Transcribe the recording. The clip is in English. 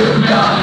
Hallelujah.